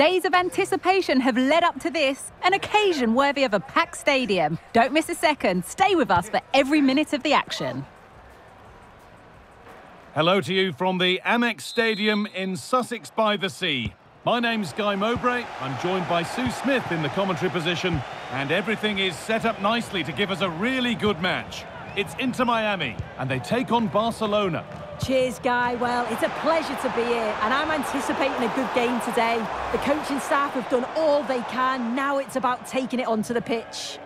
Days of anticipation have led up to this, an occasion worthy of a packed stadium. Don't miss a second. Stay with us for every minute of the action. Hello to you from the Amex Stadium in Sussex by the Sea. My name's Guy Mowbray. I'm joined by Sue Smith in the commentary position, and everything is set up nicely to give us a really good match. It's Inter Miami, and they take on Barcelona. Cheers, Guy. Well, it's a pleasure to be here, and I'm anticipating a good game today. The coaching staff have done all they can. Now it's about taking it onto the pitch.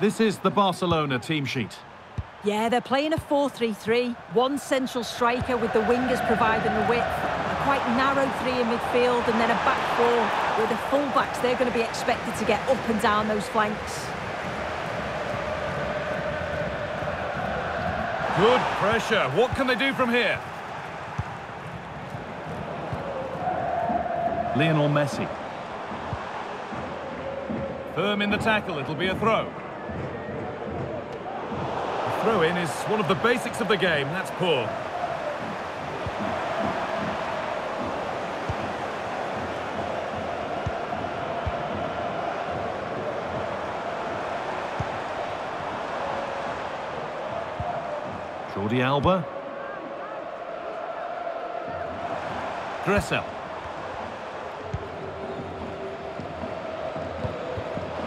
This is the Barcelona team sheet. Yeah, they're playing a 4-3-3. One central striker with the wingers providing the width. A quite narrow three in midfield and then a back four with the full-backs. They're going to be expected to get up and down those flanks. Good pressure. What can they do from here? Lionel Messi. Firm in the tackle. It'll be a throw. Throw-in is one of the basics of the game. That's poor. Jordi Alba. Gressel.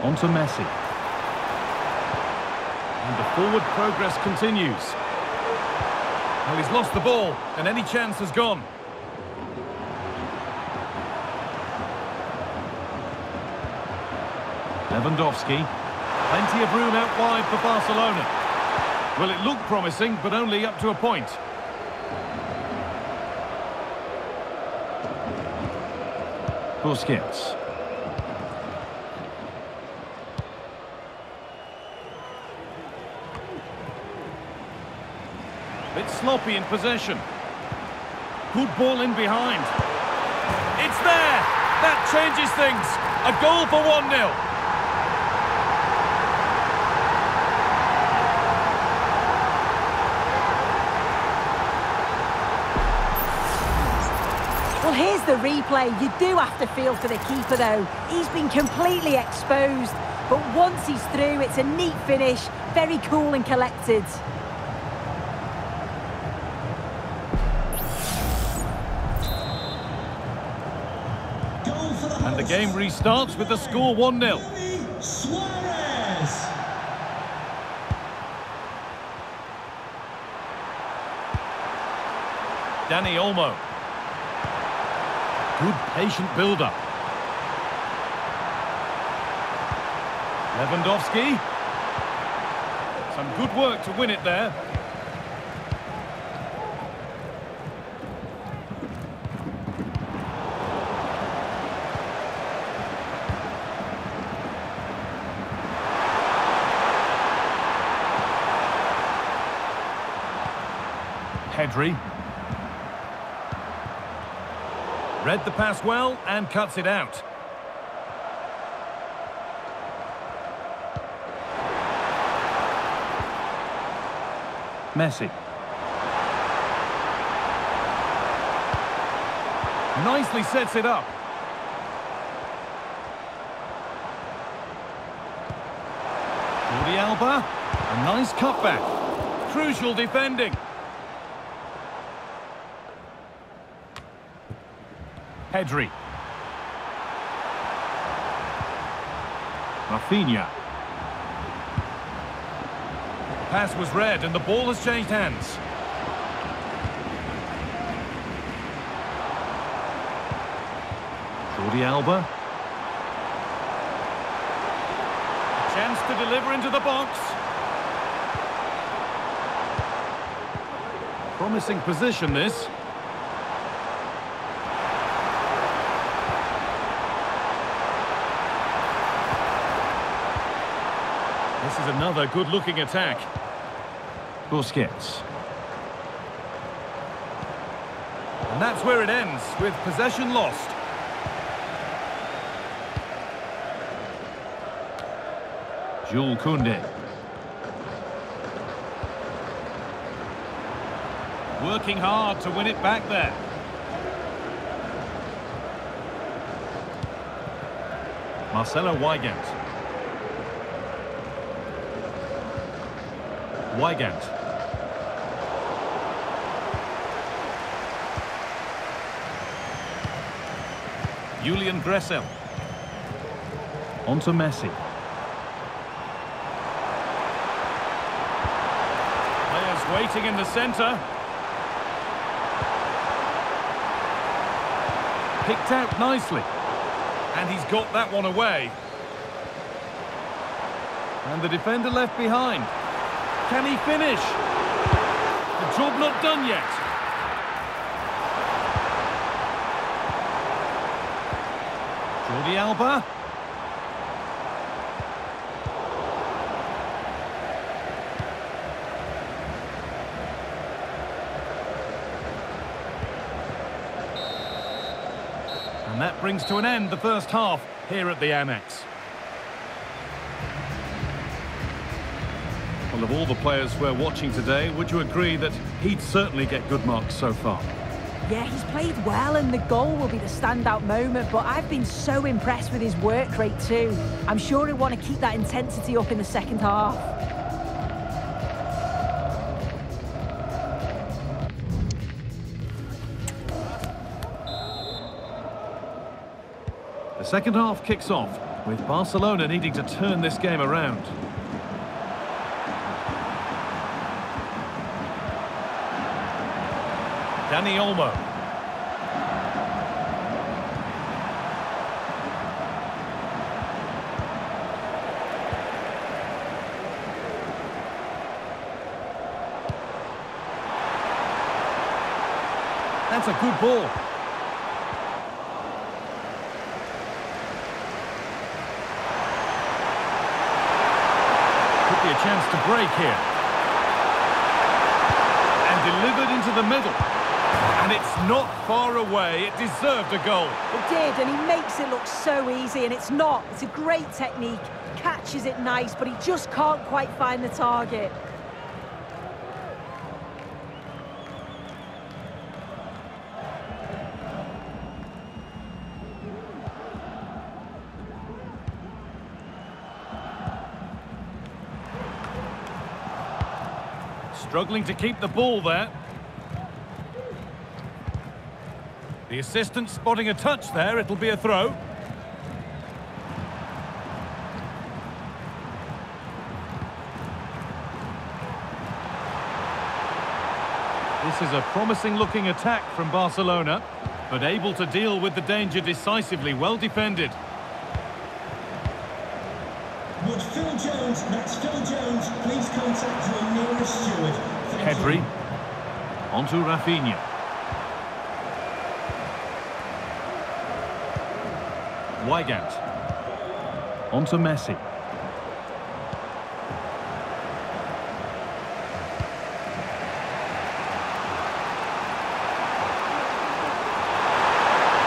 On to Messi. And the forward progress continues. Well, he's lost the ball, and any chance has gone. Lewandowski. Plenty of room out wide for Barcelona. Well, it looked promising, but only up to a point. Busquets. Bit sloppy in possession. Good ball in behind. It's there! That changes things. A goal for 1-0. Well, here's the replay. You do have to feel for the keeper, though. He's been completely exposed. But once he's through, it's a neat finish. Very cool and collected. Game restarts with the score 1-0. Dani Olmo. Good patient build-up. Lewandowski. Some good work to win it there. Pedri. Read the pass well and cuts it out. Messi. Nicely sets it up. Jordi Alba. A nice cutback. Crucial defending. Pedri. Raphinha. Pass was read and the ball has changed hands. Jordi Alba. A Chance to deliver into the box. Promising position this. This is another good-looking attack. Busquets. And that's where it ends, with possession lost. Jules Koundé. Working hard to win it back there. Marcelo Weigandt. Weigandt. Julian Gressel. On to Messi. Players waiting in the centre. Picked out nicely. And he's got that one away. And the defender left behind. Can he finish? The job not done yet. Jordi Alba. And that brings to an end the first half here at the Amex. Of all the players we're watching today, would you agree that he'd certainly get good marks so far? Yeah, he's played well and the goal will be the standout moment, but I've been so impressed with his work rate too. I'm sure he'll want to keep that intensity up in the second half. The second half kicks off with Barcelona needing to turn this game around. Dani Olmo. That's a good ball. Could be a chance to break here. And delivered into the middle. And it's not far away. It deserved a goal. It did, and he makes it look so easy, and it's not. It's a great technique, catches it nice, but he just can't quite find the target. Struggling to keep the ball there. The assistant spotting a touch there. It'll be a throw. This is a promising-looking attack from Barcelona, but able to deal with the danger decisively. Well defended. Would Phil Jones, that's Phil Jones, please contact your nearest steward. Thank Pedri. Onto Raphinha. Weigandt. Onto Messi.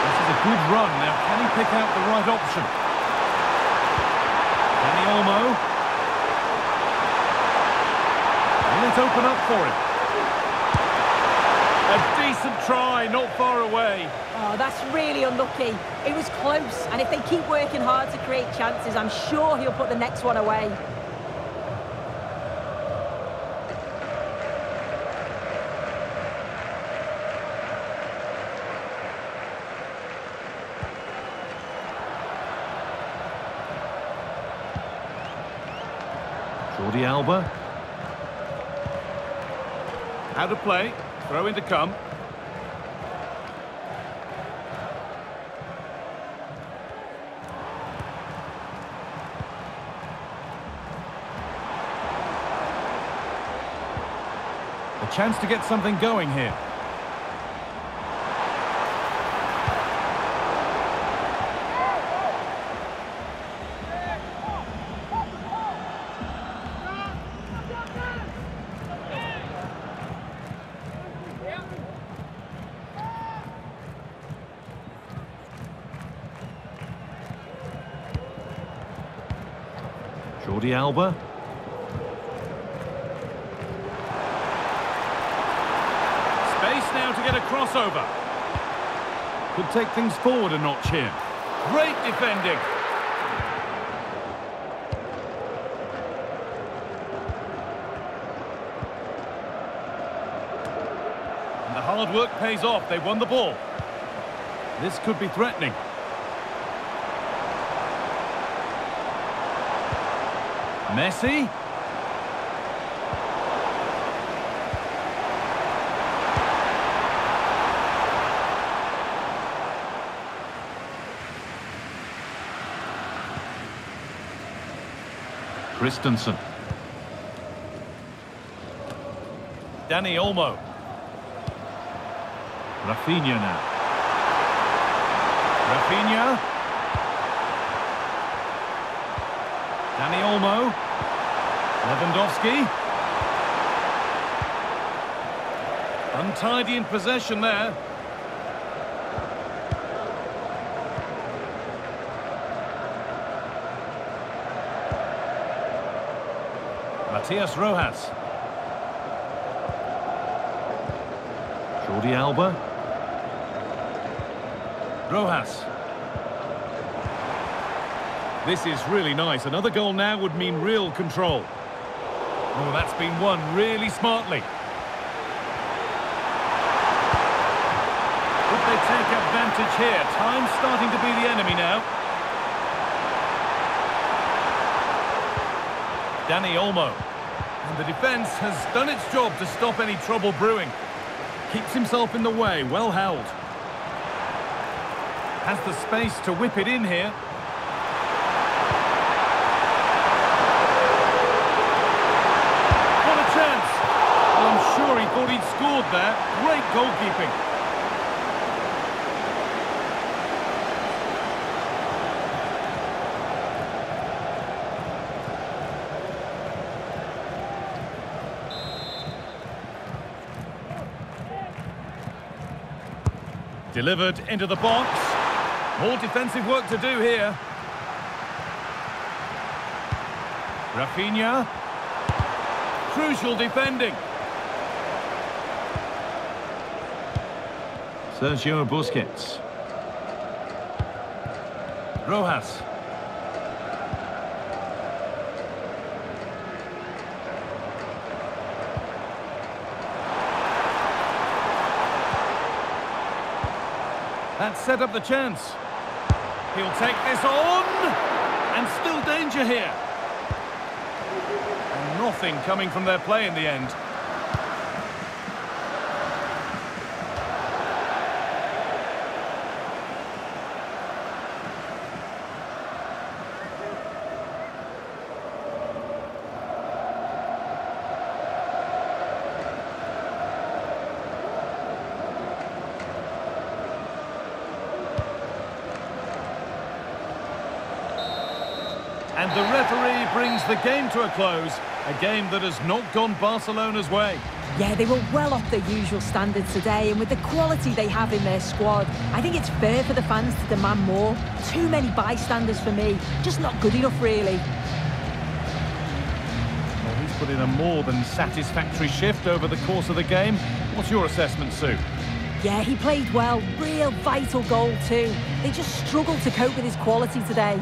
This is a good run. Now, can he pick out the right option? Dani Olmo. Will it open up for him? Decent try, not far away. Oh, that's really unlucky. It was close, and if they keep working hard to create chances, I'm sure he'll put the next one away. Jordi Alba. How to play. Throw in to come. Chance to get something going here. Jordi Alba. Crossover. Could take things forward a notch here. Great defending. And the hard work pays off. They won the ball. This could be threatening. Messi. Christensen. Dani Olmo. Raphinha now. Raphinha. Dani Olmo. Lewandowski. Untidy in possession there. Matias Rojas. Jordi Alba. Rojas. This is really nice. Another goal now would mean real control. Oh, that's been won really smartly. Could they take advantage here? Time's starting to be the enemy now. Dani Olmo. And the defence has done its job to stop any trouble brewing. Keeps himself in the way, well held. Has the space to whip it in here. What a chance! Well, I'm sure he thought he'd scored there. Great goalkeeping. Delivered into the box. More defensive work to do here. Raphinha. Crucial defending. Sergio Busquets. Rojas. That set up the chance. He'll take this on. And still danger here. And nothing coming from their play in the end. And the referee brings the game to a close. A game that has not gone Barcelona's way. Yeah, they were well off their usual standards today, and with the quality they have in their squad, I think it's fair for the fans to demand more. Too many bystanders for me. Just not good enough, really. Well, he's put in a more than satisfactory shift over the course of the game. What's your assessment, Sue? Yeah, he played well. Real vital goal, too. They just struggled to cope with his quality today.